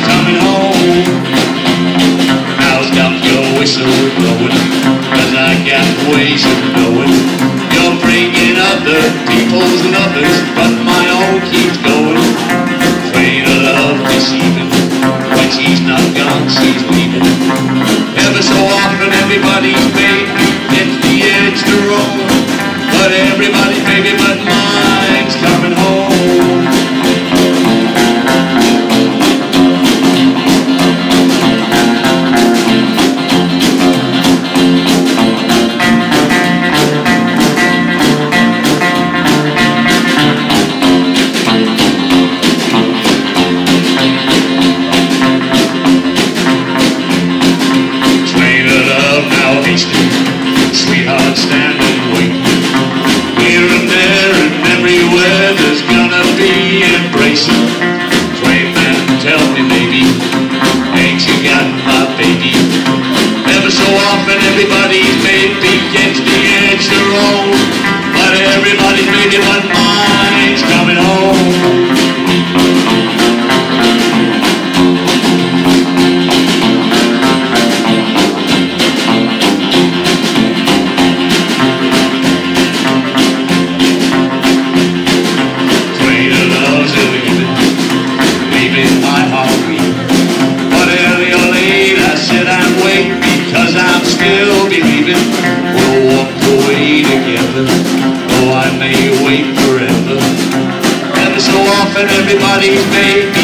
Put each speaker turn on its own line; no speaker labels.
coming home. I'll stop your whistle blowing, I got ways of knowing. You're bringing people's lovers, but my own keeps going. Of love deceiving, she's not gone, she's. Ever so often everybody's made still be leaving. We'll walk away together, though I may wait forever. And so often everybody's may